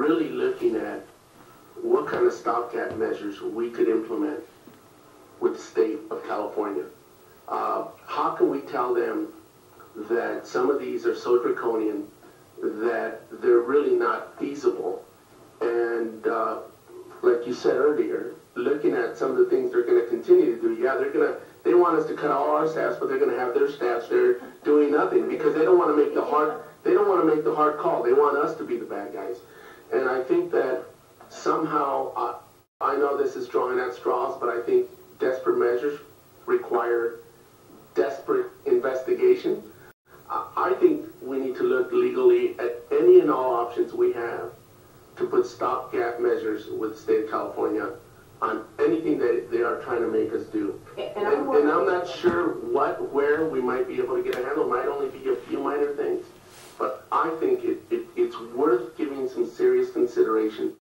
really looking at what kind of stopgap measures we could implement with the state of California. Uh, how can we tell them that some of these are so draconian that they're really not feasible? And uh, like you said earlier, looking at some of the things they're going to continue to do, yeah, they're going to, they want us to cut all our staffs, but they're going to have their staffs there doing nothing because they don't want to make the hard, they don't want to make the hard call. They want us to be the bad guys. And I think that somehow, uh, I know this is drawing at straws, but I think desperate measures require desperate investigation. I I think we need to look legally at any and all options we have to put stopgap measures with the state of California on anything that they are trying to make us do. And And, I'm and I'm not sure what, where we might be able to get a handle, It might only be a few minor things. But I think it, it, it's worth giving some serious consideration